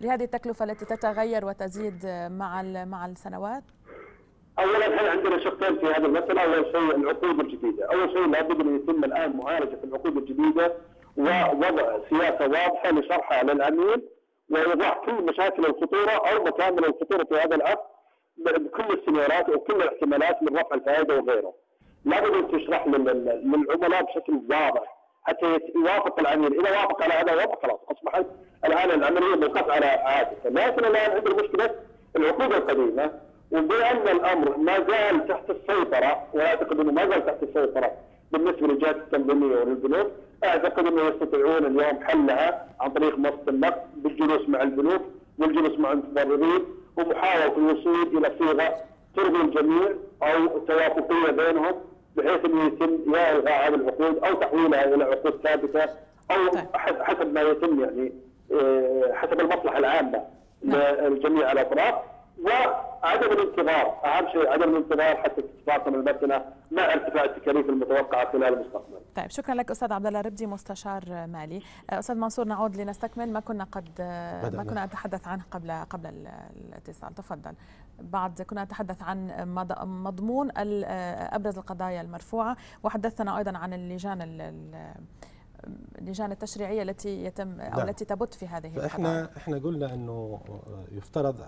لهذه التكلفة التي تتغير وتزيد مع مع السنوات؟ اولا إحنا عندنا شقين في هذه المساله، أول شيء العقود الجديدة، أول شيء لابد ان يتم الآن معالجة العقود الجديدة ووضع سياسة واضحة لشرحها للعميل وايضاح كل مشاكل الخطورة أو مكامن الخطورة في هذا العقد بكل السيناريوهات وكل الاحتمالات من رفع الفائدة وغيره. لابد ان تشرح للعملاء بشكل واضح حتى يوافق العميل، إذا وافق على هذا الوضع خلاص أصبحت الآن العملية موقفه على عادته، لكن الآن عندنا مشكله العقود القديمة. وبأن الأمر ما زال تحت السيطرة وأعتقد إنه ما زال تحت السيطرة بالنسبة للجهات التنظيمية وللبنوك أعتقد إنه يستطيعون اليوم حلها عن طريق مصد النقد بالجلوس مع البنوك والجلوس مع المتضررين ومحاولة الوصول إلى صيغة ترضي الجميع أو توافقيه بينهم بحيث إنه يتم يا إلغاء هذه العقود أو تحويلها إلى عقود ثابتة أو طيب. حسب ما يتم يعني آه، حسب المصلحة العامة نعم. لجميع الاطراف وعدم الانتظار أهم شيء عدم الانتظار حتى تتفاقم المساله مع ارتفاع التكاليف المتوقعة خلال المستقبل. طيب شكرا لك أستاذ عبد الله ربدي مستشار مالي، أستاذ منصور نعود لنستكمل. ما كنا قد ما كنا نتحدث عنه قبل قبل الاتصال، تفضل. بعد كنا نتحدث عن مضمون أبرز القضايا المرفوعة. وحدثنا أيضا عن اللجان اللجان التشريعية التي يتم أو نعم. التي تبت في هذه فاحنا القضايا. إحنا قلنا إنه يفترض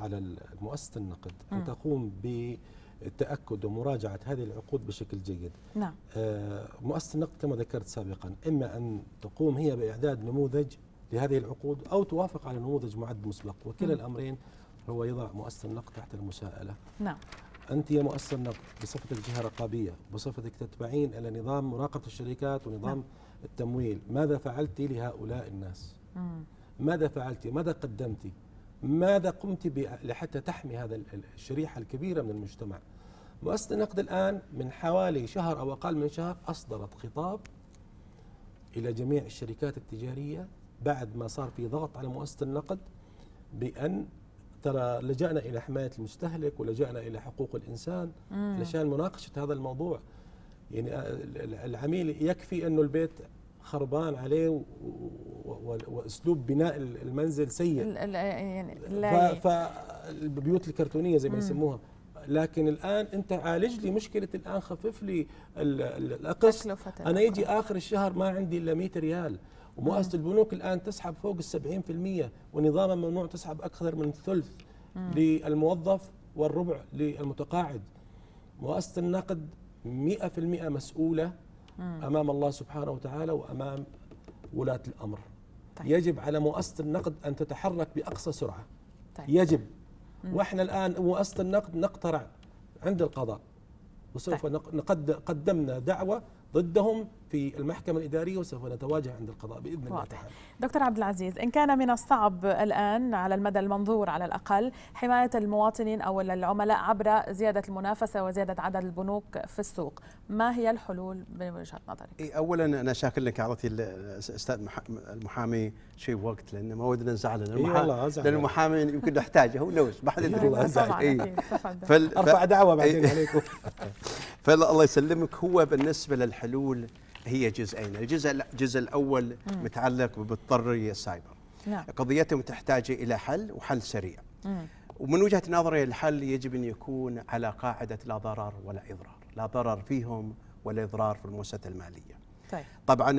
على مؤسسه النقد أن تقوم بالتأكد ومراجعة هذه العقود بشكل جيد. نعم. آه، مؤسسة النقد كما ذكرت سابقا إما أن تقوم هي بإعداد نموذج لهذه العقود أو توافق على نموذج معد مسبق وكلا الأمرين هو يضع مؤسسة النقد تحت المساءلة. نعم. أنت يا مؤسسة النقد بصفتك جهة رقابية بصفتك تتبعين إلى نظام مراقبة الشركات ونظام نعم. التمويل ماذا فعلت لهؤلاء الناس مم. ماذا فعلت ماذا قدمت ماذا قمت لحتى تحمي هذا الشريحة الكبيرة من المجتمع مؤسسة النقد الآن من حوالي شهر أو أقل من شهر أصدرت خطاب إلى جميع الشركات التجارية بعد ما صار في ضغط على مؤسسة النقد بأن ترى لجأنا إلى حماية المستهلك ولجأنا إلى حقوق الإنسان علشان مناقشة هذا الموضوع. يعني العميل يكفي أنه البيت خربان عليه وأسلوب بناء المنزل سيء. يعني لا فالبيوت الكرتونية زي ما يسموها. لكن الآن أنت عالج لي مشكلة الآن خفف لي الاقسط أنا يجي آخر الشهر ما عندي إلا 100 ريال. ومؤسسة البنوك الآن تسحب فوق ال 70% ونظاما ممنوع تسحب أكثر من ثلث للموظف والربع للمتقاعد مؤسسة النقد 100% مسؤولة مم. أمام الله سبحانه وتعالى وأمام ولاة الأمر طيب. يجب على مؤسسة النقد أن تتحرك بأقصى سرعة طيب. يجب مم. وإحنا الآن مؤسسة النقد نقترع عند القضاء وسوف طيب. قدمنا دعوة ضدهم في المحكمة الإدارية وسوف نتواجه عند القضاء بإذن الله تعالى. دكتور عبد العزيز إن كان من الصعب الآن على المدى المنظور على الأقل حماية المواطنين أو العملاء عبر زيادة المنافسة وزيادة عدد البنوك في السوق ما هي الحلول بوجهة نظرك؟ أولا أنا شاكر لك أعطي الأستاذ المحامي شيء وقت لأن ما ودنا نزعل المحامي لأن المحامي يمكن نحتاجه هو نوز ما حد يدري. فل... أرفع دعوة بعدين عليكم. *laughs* فالله يسلمك. هو بالنسبة للحلول هي جزئين الجزء الجزء الأول مم. متعلق بالضرريه السايبر نعم. قضيتهم تحتاج إلى حل وحل سريع مم. ومن وجهة نظري الحل يجب أن يكون على قاعدة لا ضرر ولا إضرار لا ضرر فيهم ولا إضرار في المؤسسات المالية طيب. طبعا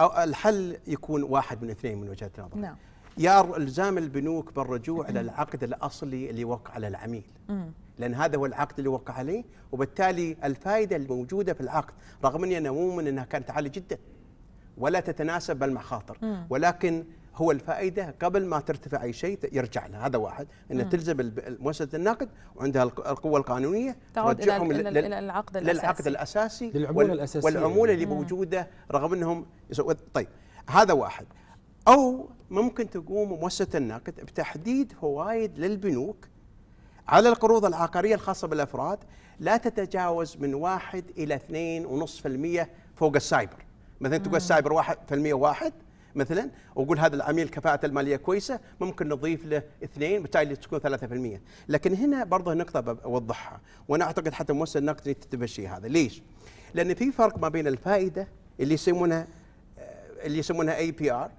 الحل يكون واحد من اثنين من وجهة نظري نعم. يا الزام البنوك بالرجوع إلى العقد الأصلي اللي وقع على العميل. لأن هذا هو العقد اللي وقع عليه وبالتالي الفائدة الموجودة في العقد رغم أني أنا مؤمن إنها كانت عالية جدا ولا تتناسب بالمخاطر ولكن هو الفائدة قبل ما ترتفع أي شيء يرجع لها. هذا واحد. ان تلزم مؤسسة النقد وعندها القوة القانونية تعود إلى إلى العقد الاساسي للعقد الأساسي. للعموله الأساسية. والعمولة اللي موجودة رغم إنهم طيب هذا واحد. أو ممكن تقوم مؤسسة النقد بتحديد فوائد للبنوك على القروض العقارية الخاصة بالأفراد لا تتجاوز من واحد إلى اثنين ونصف المية فوق السايبور. مثلا تقول السايبور واحد في المية واحد مثلا واقول هذا العميل كفاءته المالية كويسة ممكن نضيف له اثنين بالتالي تكون 3% لكن هنا برضه نقطة بوضحها وأنا أعتقد حتى مؤسسة النقد تتبنى هذا. ليش؟ لأن في فرق ما بين الفائدة اللي يسمونها اللي يسمونها APR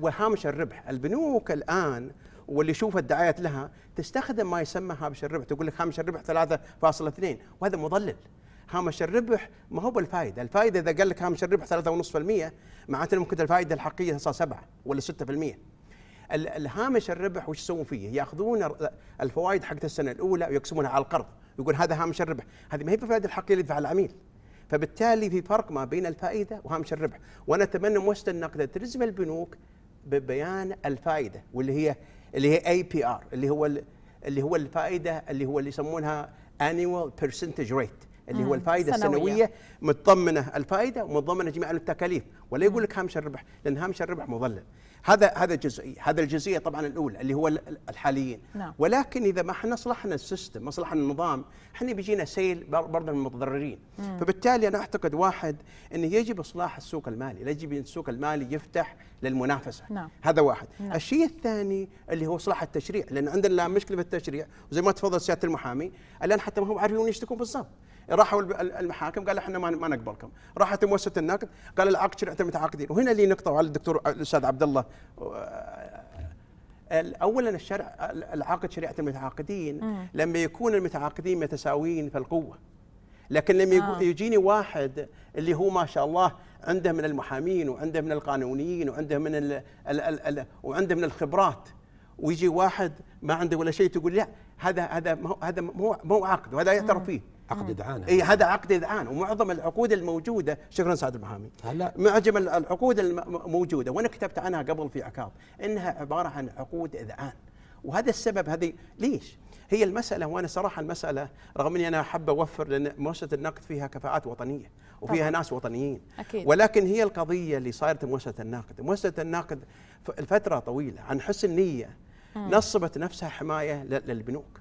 وهامش الربح. البنوك الآن واللي يشوف الدعايات لها تستخدم ما يسمى هامش الربح. تقول لك هامش الربح 3.2 وهذا مضلل. هامش الربح ما هو بالفائده، الفائده إذا قال لك هامش الربح 3.5% معناته ممكن الفائده الحقيقية صار 7 ولا 6%. الهامش الربح وش يسوون فيه؟ يأخذون الفوائد حقت السنة الأولى ويقسمونها على القرض، يقول هذا هامش الربح، هذه ما هي الفائده الحقيقية اللي يدفعها العميل. فبالتالي في فرق ما بين الفائدة وهامش الربح، وأنا أتمنى مؤسسه النقد تلزم البنوك ببيان الفائدة واللي هي اللي هي APR اللي هو اللي هو الفائدة اللي هو اللي يسمونها annual percentage rate اللي هو الفائدة سنوية. السنوية متضمنة الفائدة ومتضمنة جميع التكاليف. ولا يقول لك هامش الربح لأن هامش الربح مضلل. هذا هذا جزئيه هذا الجزئية طبعا الأولى اللي هو الحاليين. نعم. ولكن إذا ما إحنا صلحنا ال system ما صلحنا النظام إحنا بيجينا سيل برضه من المتضررين. فبالتالي أنا أعتقد واحد إنه يجب إصلاح السوق المالي يجب إن السوق المالي يفتح للمنافسة. نعم. هذا واحد. نعم. الشيء الثاني اللي هو اصلاح التشريع لأن عندنا مشكلة في التشريع. وزي ما تفضل سيادة المحامي الآن حتى ما هم عارفين يشتكون بالضبط. راحوا المحاكم قالوا إحنا ما نقبلكم. راحت مؤسسه النقد قال العقد شريعه المتعاقدين وهنا اللي نقطة على الدكتور الأستاذ عبد الله. اولا الشرع العقد شريعة المتعاقدين. لما يكون المتعاقدين متساويين في القوة. لكن لما آه. يجيني واحد اللي هو ما شاء الله عنده من المحامين وعنده من القانونيين وعنده من ال ال ال ال وعنده من الخبرات ويجي واحد ما عنده ولا شيء تقول لا هذا هذا هذا مو مو عقد وهذا يعترف فيه. عقد ادعان إي هذا عقد ادعان ومعظم العقود الموجودة. شكرا سعد المحامي. هلا. معظم العقود الموجوده وأنا كتبت عنها قبل في عكاظ إنها عبارة عن عقود إذعان. وهذا السبب هذه ليش؟ هي المسألة وأنا صراحة المسألة رغم إني أنا أحب أوفر لأن مؤسسة النقد فيها كفاءات وطنية وفيها طبعاً. ناس وطنيين. أكيد. ولكن هي القضية اللي صارت مؤسسة الناقد، مؤسسة الناقد الفترة طويلة عن حسن نية نصبت نفسها حماية للبنوك.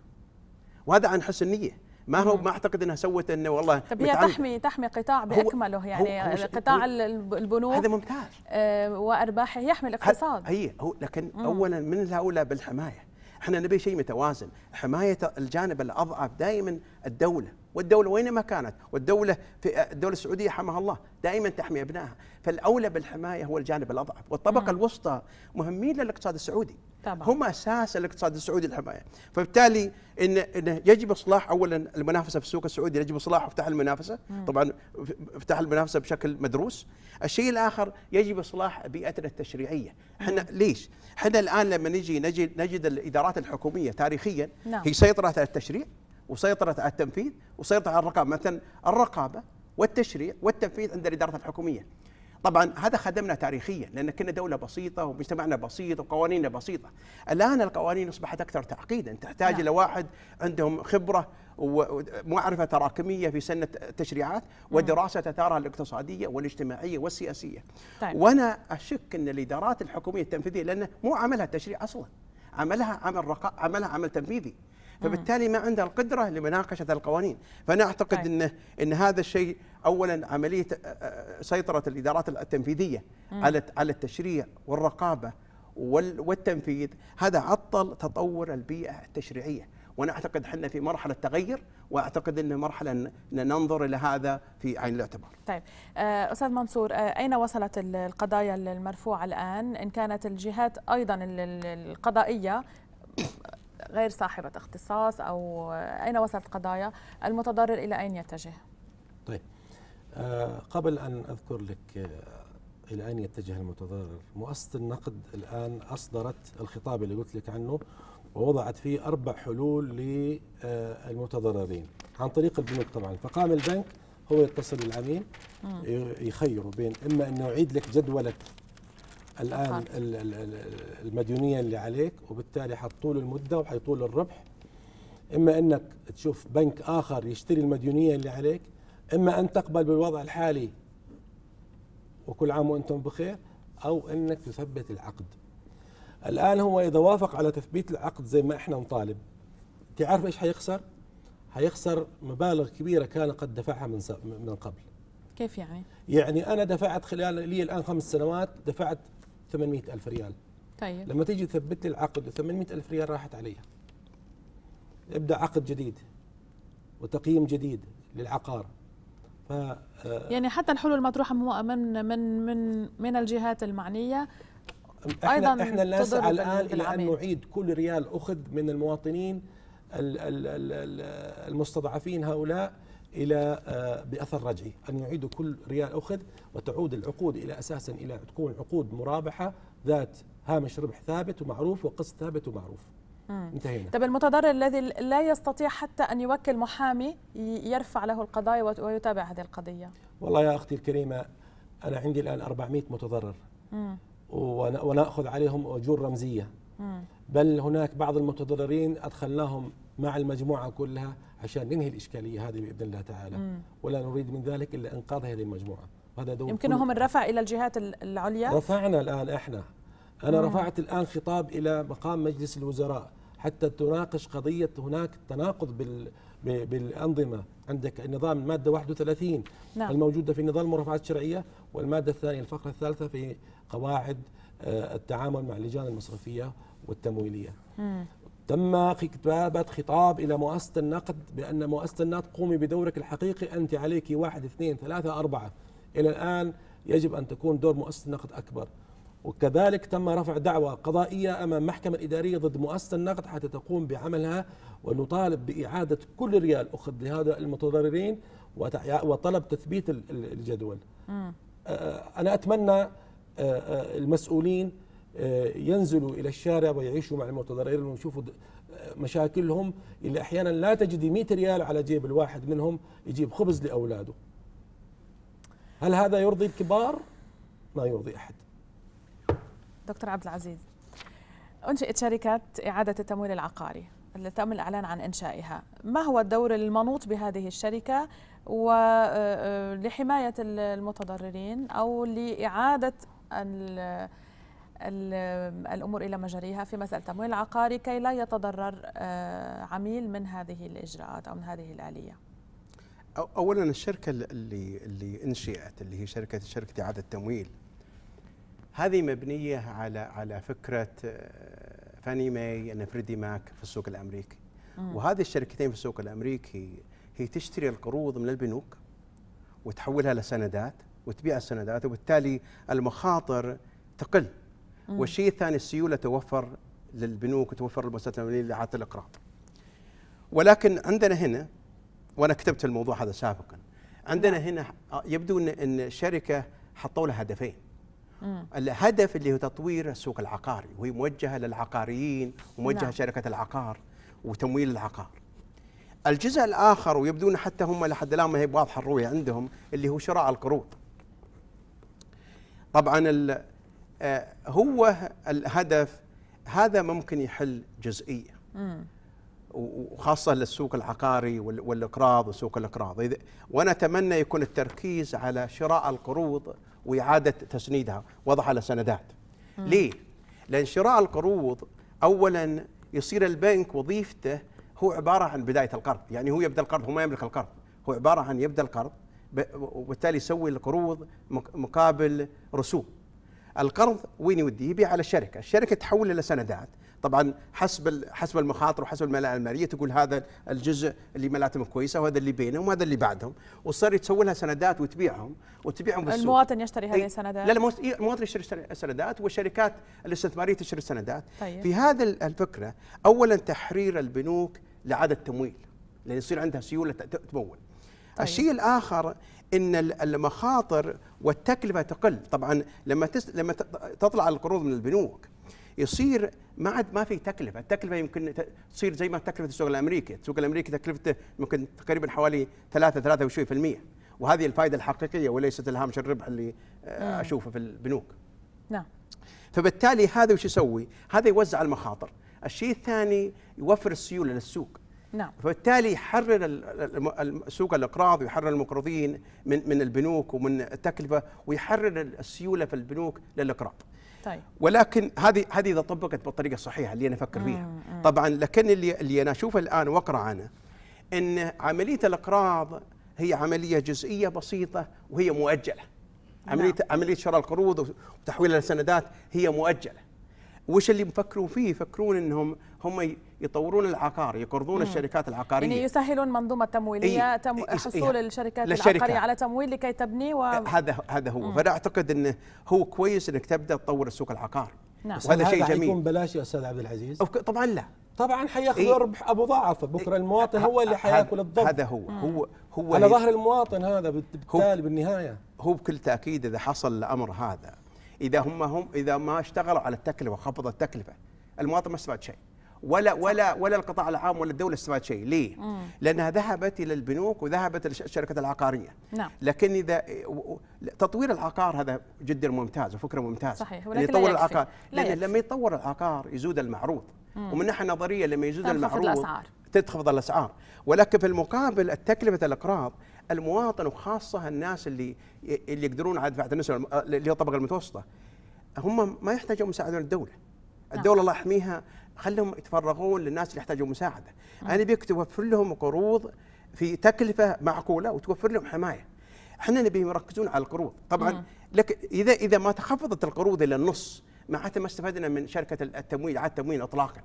وهذا عن حسن نية. ما هو ما أعتقد إنها سوت إنه والله طب هي تحمي تحمي قطاع باكمله يعني هو- هو- قطاع البنوك هذا ممتاز. آه، وأرباحه يحمي الاقتصاد. هي هو لكن اولا من الاولى بالحماية. إحنا نبي شيء متوازن. حماية الجانب الأضعف دائما الدولة. والدولة وينما كانت؟ والدولة في الدولة السعودية حماها الله دائما تحمي أبنائها. فالأولى بالحماية هو الجانب الأضعف. والطبقة الوسطى مهمين للاقتصاد السعودي. طبعاً. هم أساس الاقتصاد السعودي الحمايه فبالتالي ان انه يجب إصلاح اولا المنافسة في السوق السعودي يجب اصلاح وفتح المنافسة. طبعا فتح المنافسة بشكل مدروس. الشيء الآخر يجب إصلاح بيئتنا التشريعية. إحنا ليش؟ إحنا الآن لما نجي نجد نجد الإدارات الحكومية تاريخيا نعم. هي سيطرت على التشريع وسيطرت على التنفيذ وسيطرت على الرقابة. مثلا الرقابة والتشريع والتنفيذ عند الإدارات الحكومية. طبعا هذا خدمنا تاريخيا لأن كنا دولة بسيطة ومجتمعنا بسيط وقوانيننا بسيطة الآن القوانين أصبحت أكثر تعقيدا تحتاج نعم. إلى واحد عندهم خبرة ومعرفه تراكمية في سن التشريعات ودراسة أثارها الاقتصادية والاجتماعية والسياسية طيب. وأنا أشك أن الإدارات الحكومية التنفيذية لأن مو عملها التشريع أصلا عملها عمل رقا... عملها عمل تنفيذي فبالتالي ما عندها القدرة لمناقشة القوانين. فأنا أعتقد طيب. ان إن هذا الشيء اولا عملية سيطرة الإدارات التنفيذية على على التشريع والرقابة وال- والتنفيذ. هذا عطل تطور البيئة التشريعية. وأنا أعتقد إحنا في مرحلة تغير وأعتقد إن مرحلة ننظر إلى هذا في عين الاعتبار. طيب. أستاذ منصور أين وصلت ال- القضايا المرفوعه الآن؟ إن كانت الجهات أيضا ال- ال- القضائية غير صاحبة اختصاص آه، أين وصلت القضايا المتضرر إلى أين يتجه؟ طيب. آه قبل أن أذكر لك آه إلى أين يتجه المتضرر مؤسسة النقد الآن أصدرت الخطاب اللي قلت لك عنه ووضعت فيه أربع حلول للمتضررين عن طريق البنوك طبعا. فقام البنك هو يتصل بالعميل يخيره بين إما انه يعيد لك جدولك الآن المديونية اللي عليك وبالتالي حطول المدة وحيطول الربح. إما إنك تشوف بنك آخر يشتري المديونية اللي عليك إما أن تقبل بالوضع الحالي وكل عام وأنتم بخير أو إنك تثبت العقد. الآن هو إذا وافق على تثبيت العقد زي ما إحنا نطالب تعرف إيش حيخسر؟ حيخسر مبالغ كبيرة كان قد دفعها من من قبل. كيف يعني؟ يعني أنا دفعت خلال لي الآن خمس سنوات دفعت 800 ألف ريال. طيب. لما تيجي تثبت لي العقد 800 ألف ريال راحت علي. ابدأ عقد جديد وتقييم جديد للعقار. ف يعني حتى الحلول المطروحة من من من من الجهات المعنية. إحنا أيضاً إحنا لا نسعى الآن إلى أن. نعيد كل ريال أخذ من المواطنين ال- ال- ال- ال- المستضعفين هؤلاء. إلى آه، بأثر رجعي. أن يعيدوا كل ريال أخذ وتعود العقود إلى أساسا إلى تكون عقود مرابحة ذات هامش ربح ثابت ومعروف وقسط ثابت ومعروف. انتهينا. طب المتضرر الذي لا يستطيع حتى أن يوكل محامي يرفع له القضايا ويتابع هذه القضية؟ والله يا أختي الكريمة أنا عندي الآن 400 متضرر. ون- وناخذ عليهم أجور رمزية. بل هناك بعض المتضررين أدخلناهم مع المجموعة كلها عشان ننهي الإشكالية هذه بإذن الله تعالى. ولا نريد من ذلك إلا إنقاذ هذه المجموعة. وهذا دور يمكنهم الرفع إلى الجهات ال- العليا؟ رفعنا الآن إحنا. أنا رفعت الآن خطاب إلى مقام مجلس الوزراء. حتى تناقش قضية هناك تناقض بال ب- بالأنظمة. عندك النظام الماده 31 نعم. الموجوده في نظام المرافعات الشرعية والمادة الثانية الفقرة الثالثة في قواعد آه، التعامل مع اللجان المصرفيه والتمويليه تم كتابة خطاب إلى مؤسسة النقد بأن مؤسسة النقد قومي بدورك الحقيقي أنت عليك واحد اثنين ثلاثة أربعة. إلى الآن يجب أن تكون دور مؤسسة النقد أكبر. وكذلك تم رفع دعوى قضائية أمام محكمة إدارية ضد مؤسسة النقد حتى تقوم بعملها ونطالب بإعادة كل ريال أخذ لهذا المتضررين وطلب تثبيت ال- ال- الجدول. آه، أنا أتمنى آه، آه، المسؤولين ينزلوا إلى الشارع ويعيشوا مع المتضررين ويشوفوا د- آه، مشاكلهم اللي أحيانا لا تجدي 100 ريال على جيب الواحد منهم يجيب خبز لأولاده. هل هذا يرضي الكبار؟ ما يرضي أحد. دكتور عبد العزيز أنشئت شركة إعادة التمويل العقاري اللي تم الإعلان عن إنشائها. ما هو الدور المنوط بهذه الشركة ولحمايه المتضررين أو لإعادة ال- ال- الأمور إلى مجاريها في مسألة التمويل العقاري كي لا يتضرر آه، عميل من هذه الإجراءات أو من هذه الآلية. أو- اولا الشركة اللي اللي إنشئت اللي هي شركه شركة إعادة التمويل هذه مبنية على على فكرة آه، Fannie Mae and Freddie Mac في السوق الأمريكي. وهذه الشركتين في السوق الأمريكي هي تشتري القروض من البنوك وتحولها لسندات وتبيع السندات وبالتالي المخاطر تقل. والشيء الثاني السيولة توفر للبنوك وتوفر للمؤسسات الماليه لإعادة الإقراض. ولكن عندنا هنا وأنا كتبت الموضوع هذا سابقا عندنا هنا يبدو ان إن الشركة حطوا لها هدفين. الهدف اللي هو تطوير السوق العقاري وهي موجهة للعقاريين وموجهة نعم. شركة العقار وتمويل العقار. الجزء الآخر ويبدو ان حتى هم لحد الآن ما هي واضحة الرؤية عندهم اللي هو شراء القروض. طبعا ال- هو الهدف هذا ممكن يحل جزئية. وخاصة للسوق العقاري وال- والاقراض وسوق الاقراض وأنا أتمنى يكون التركيز على شراء القروض وإعادة تسنيدها. وضعها على سندات. ليه؟ لأن شراء القروض اولا يصير البنك وظيفته هو عبارة عن بداية القرض. يعني هو يبدأ القرض هو ما يملك القرض. هو عبارة عن يبدأ القرض وبالتالي يسوي القروض مق- مقابل رسوم. القرض وين يوديه؟ يبيع على الشركة، الشركة تحول إلى سندات، طبعا حسب حسب المخاطر وحسب الملاءه المالية تقول هذا الجزء اللي ملاءتهم كويسة وهذا اللي بينهم وهذا اللي بعدهم، وتصير تسوي لها سندات وتبيعهم وتبيعهم بالسوق. المواطن يشتري هذه السندات لا لا مو- المواطن يشتري سن- سندات والشركات الاستثمارية تشتري سندات طيب. في هذا ال- الفكرة اولا تحرير البنوك لاعاده تمويل لأن يصير عندها سيولة تمول طيب. الشيء الآخر إن ال- المخاطر والتكلفة تقل طبعا لما تس... لما تطلع القروض من البنوك يصير ما عاد ما في تكلفة، التكلفة يمكن تصير زي ما تكلفة السوق الأمريكي، السوق الأمريكي تكلفته ممكن تقريبا حوالي 3 3 وشوي في المية وهذه الفائدة الحقيقية وليست الهامش الربح اللي آه، أشوفه في البنوك. نعم فبالتالي هذا وش يسوي؟ هذا يوزع المخاطر. الشيء الثاني يوفر السيولة للسوق. نعم فبالتالي يحرر سوق الأقراض ويحرر المقرضين من من البنوك ومن التكلفة ويحرر السيولة في البنوك للأقراض. طيب ولكن هذه هذه إذا طبقت بالطريقة الصحيحه اللي أنا أفكر فيها. طبعا لكن اللي اللي أنا أشوفه الآن واقرا عنه إن عملية الأقراض هي عملية جزئية بسيطة وهي مؤجلة عمليه نعم. عملية شراء القروض وتحويلها لسندات هي مؤجلة وش اللي مفكرون فيه؟ يفكرون إنهم هم يطورون العقار يقرضون الشركات العقارية. يعني يسهلون منظومة تمويلية إيه، تم إيه، حصول إيه. الشركات. العقارية على تمويل لكي تبني و... هذا هذا هو. فأنا أعتقد انه هو كويس إنك تبدأ تطور السوق العقاري. نعم. وهذا شيء جميل. بلاش يا أستاذ عبد العزيز؟ طبعا لا. طبعا حياخذ إيه. ربح أبو ضاعف بكرة المواطن هو اللي حيأكل الضب. هذا هو. هو هو على ظهر المواطن هذا بالت- بالتالي بالنهاية. هو بكل تأكيد إذا حصل الأمر هذا إذا هم هم إذا ما اشتغلوا على التكلفة وخفضوا التكلفة. المواطن ما استفاد شيء. ولا ولا ولا القطاع العام ولا الدولة استفاد شيء. ليه؟ لأنها ذهبت إلى البنوك وذهبت للشركات العقارية. نعم. لكن إذا تطوير العقار هذا جدا ممتاز وفكرة ممتازة. صحيح، ولكن لا يطور يكفي. العقار لا لأن. لما يطور العقار يزود المعروض. ومن الناحيه النظريه لما يزود تنخفض المعروض الأسعار. تنخفض الأسعار. ولكن في المقابل تكلفه الأقراض المواطن وخاصة الناس اللي اللي يقدرون على دفع النسبة اللي هي الطبقة المتوسطة. هم ما يحتاجون مساعدة من الدولة. الدولة الله يحميها خلهم يتفرغون للناس اللي يحتاجون مساعدة. أنا بيك توفر لهم قروض في تكلفة معقولة وتوفر لهم حماية. إحنا نبي يركزون على القروض. طبعا لكن إذا إذا ما تخفضت القروض إلى النص معناته ما استفدنا من شركة التمويل على التمويل اطلاقا.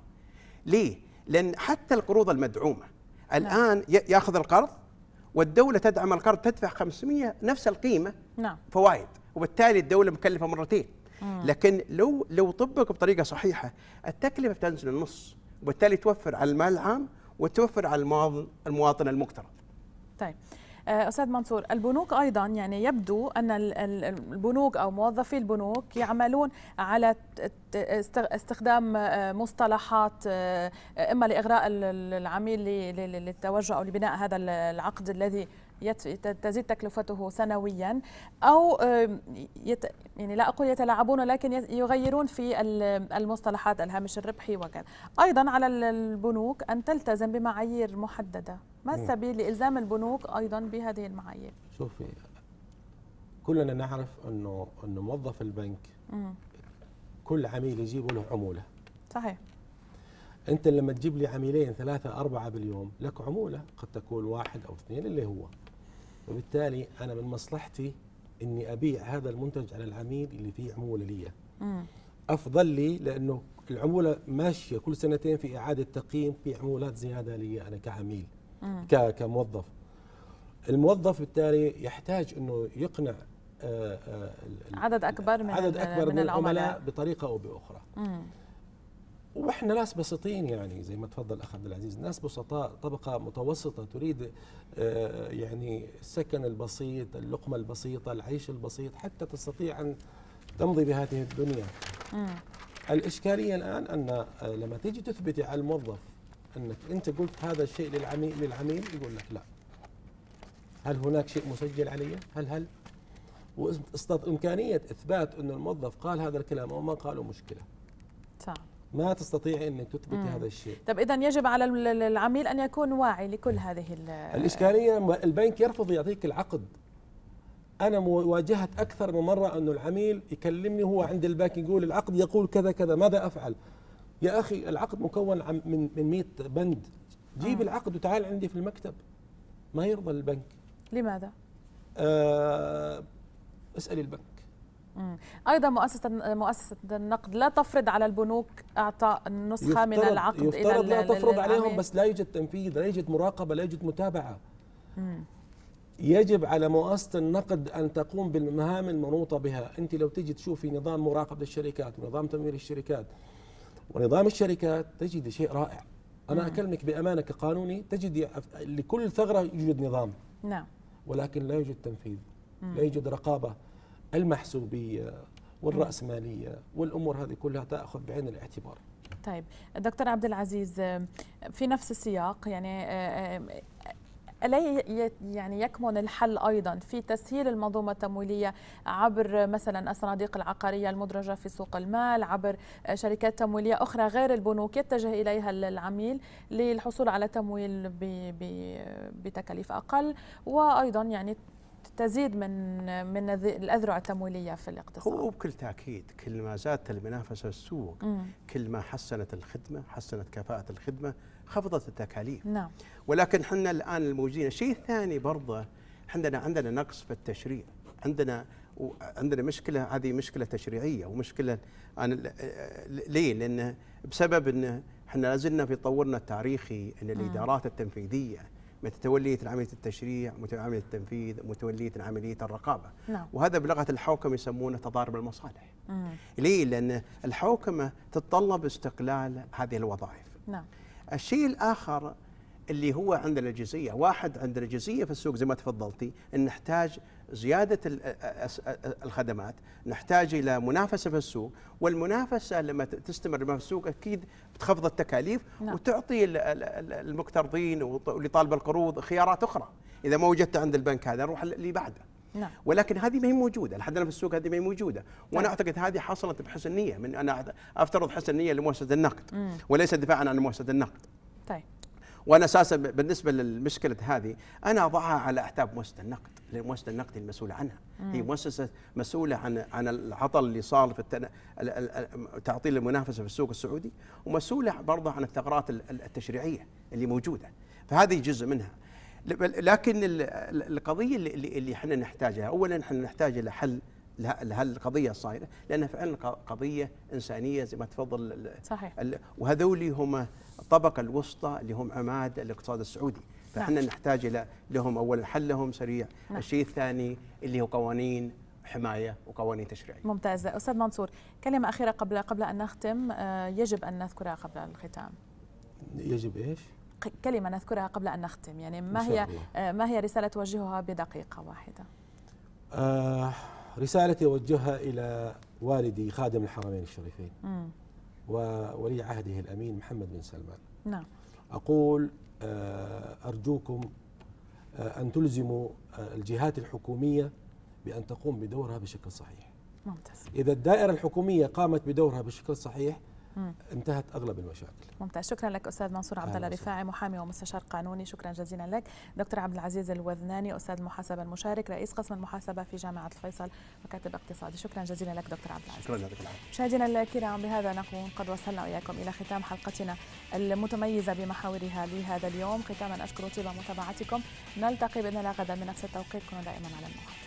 ليه؟ لأن حتى القروض المدعومة الآن يأخذ القرض والدولة تدعم القرض تدفع 500 نفس القيمة نعم. فوائد. وبالتالي الدولة مكلفة مرتين. لكن لو لو طبق بطريقة صحيحة التكلفة بتنزل النص وبالتالي توفر على المال العام وتوفر على المواطن المقترض. طيب. أستاذ منصور البنوك أيضا يعني يبدو أن ال- ال- البنوك أو موظفي البنوك يعملون على استخدام آه، مصطلحات آه، إما لإغراء ال- ال- العميل للتوجه أو لبناء هذا ال- العقد الذي تزيد تكلفته سنويا أو آه، يت يعني لا أقول يتلاعبون ولكن يت- يغيرون في ال- المصطلحات الهامش الربحي وكذا. أيضا على ال- البنوك أن تلتزم بمعايير محددة. ما السبيل لإلزام البنوك أيضا بهذه المعايير؟ شوفي كلنا نعرف إنه إنه موظف البنك مم. كل عميل يجيب له عمولة. صحيح. أنت لما تجيب لي عميلين ثلاثة أربعة باليوم لك عمولة قد تكون واحد أو اثنين اللي هو. وبالتالي أنا من مصلحتي إني أبيع هذا المنتج على العميل اللي فيه عمولة لي. مم. أفضل لي لأنه العمولة ماشية كل سنتين في إعادة تقييم في عمولات زيادة لي أنا كعميل. كموظف. الموظف بالتالي يحتاج إنه يقنع آه، آه، عدد أكبر من عدد أكبر من, العملاء. العملاء بطريقة أو بأخرى. مم. وإحنا ناس بسيطين يعني زي ما تفضل أخ عبد العزيز ناس بسطاء طبقة متوسطة تريد آه، يعني السكن البسيط اللقمة البسيطة العيش البسيط حتى تستطيع أن تمضي بهذه الدنيا. مم. الإشكالية الآن أن لما تيجي تثبتي على الموظف أنك أنت قلت هذا الشيء للعميل للعميل يقول لك لا. هل هناك شيء مسجل علي؟ هل هل؟ وامكانيه إثبات انه الموظف قال هذا الكلام أو ما قاله مشكلة. صح. ما تستطيع أنك تثبتي هذا الشيء. طب اذا يجب على ال- ال- العميل أن يكون واعي لكل هذه ال- الإشكالية م- البنك يرفض يعطيك العقد. أنا مو- واجهت أكثر من مرة انه العميل يكلمني هو عند البنك يقول العقد يقول كذا كذا ماذا أفعل؟ يا أخي العقد مكون عن- من من 100 بند. جيب العقد وتعال عندي في المكتب. ما يرضى البنك. لماذا؟ آه اسأل البنك. مم. أيضا مؤسسه مؤسسة النقد لا تفرض على البنوك إعطاء نسخة من يفترض- العقد إلى يفترض لا ال- تفرض. عليهم بس لا يوجد تنفيذ لا يوجد مراقبة لا يوجد متابعة. يجب على مؤسسة النقد أن تقوم بالمهام المنوطة بها. أنت لو تجي تشوفي نظام مراقبة الشركات ونظام تمويل الشركات ونظام الشركات تجد شيء رائع. أنا أكلمك بأمانة كقانوني تجد لكل ثغرة يوجد نظام. نعم. ولكن لا يوجد تنفيذ لا يوجد رقابة المحسوبية والرأسمالية والأمور هذه كلها تأخذ بعين الاعتبار. طيب دكتور عبد العزيز في نفس السياق يعني ألا يعني يكمن الحل أيضا في تسهيل المنظومة التمويلية عبر مثلا الصناديق العقارية المدرجة في سوق المال عبر شركات تمويلية أخرى غير البنوك يتجه إليها العميل للحصول على تمويل بتكاليف أقل وأيضا يعني تزيد من من الأذرع التمويلية في الاقتصاد. هو بكل تأكيد كل ما زادت المنافسة في السوق. كل ما حسنت الخدمة حسنت كفاءة الخدمة خفضت التكاليف. نعم. ولكن إحنا الآن الموجودين الشيء الثاني برضه عندنا عندنا نقص في التشريع عندنا عندنا مشكلة هذه مشكلة تشريعية ومشكلة أنا ليه؟ لأن بسبب أن إحنا لازلنا في طورنا التاريخي أن الإدارات التنفيذية متولية عملية التشريع متولية التنفيذ متولية عملية الرقابة نعم. وهذا بلغة الحوكمة يسمونه تضارب المصالح مم. ليه؟ لأن الحوكمة تتطلب استقلال هذه الوظائف نعم. الشيء الآخر اللي هو عندنا الجزئيه، واحد عندنا الجزئيه في السوق زي ما تفضلتي إن نحتاج زيادة الخدمات، نحتاج إلى منافسة في السوق، والمنافسة لما تستمر في السوق أكيد بتخفض التكاليف نعم. وتعطي المقترضين واللي طالب القروض خيارات أخرى، إذا ما وجدت عند البنك هذا نروح اللي بعده. نعم. ولكن هذه ما هي موجودة لحد في السوق هذه ما هي موجودة وأنا طيب. أعتقد هذه حصلت بحسن نية من أنا أفترض حسن نية لمؤسسة النقد مم. وليس دفاعا عن مؤسسة النقد طيب وأنا أساسا بالنسبة للمشكلة هذه أنا أضعها على اعتاب مؤسسة النقد لأن مؤسسه النقد المسؤولة عنها. مم. هي مؤسسة مسؤولة عن عن العطل اللي صار في التن... تعطيل المنافسة في السوق السعودي ومسؤولة برضه عن الثغرات التشريعية اللي موجودة. فهذه جزء منها. لكن القضية اللي اللي إحنا نحتاجها اولا إحنا نحتاج إلى حل لهالقضيه الصايرة لانها فعلا قضية إنسانية زي ما تفضل صحيح. وهذول هم الطبقة الوسطى اللي هم عماد الاقتصاد السعودي. فإحنا نعم. نحتاج إلى لهم اولا حلهم سريع. نعم. الشيء الثاني اللي هو قوانين حماية وقوانين تشريعية. ممتاز أستاذ منصور كلمة أخيرة قبل قبل أن نختم. آه، يجب أن نذكرها قبل الختام. يجب إيش؟ كلمة نذكرها قبل أن نختم. يعني ما هي آه، ما هي رسالة توجهها بدقيقة واحدة؟ آه رسالتي أوجهها إلى والدي خادم الحرمين الشريفين. م. وولي عهده الأمين محمد بن سلمان. نعم. أقول آه، أرجوكم آه، أن تلزموا آه، الجهات الحكومية بأن تقوم بدورها بشكل صحيح. ممتاز. إذا الدائرة الحكومية قامت بدورها بشكل صحيح انتهت أغلب المشاكل. ممتاز. شكرا لك أستاذ منصور عبد الله رفاعي محامي ومستشار قانوني. شكرا جزيلا لك. دكتور عبد العزيز الوذناني أستاذ المحاسبه المشارك رئيس قسم المحاسبة في جامعة الفيصل وكاتب اقتصادي شكرا جزيلا لك دكتور عبد العزيز. شكرا لك. مشاهدينا الكرام بهذا نكون قد وصلنا واياكم إلى ختام حلقتنا المتميزة بمحاورها لهذا اليوم. ختاما أشكر طيب متابعتكم. نلتقي بإذن الله غدا. من نفس التوقيت كونوا دائما على الموعد.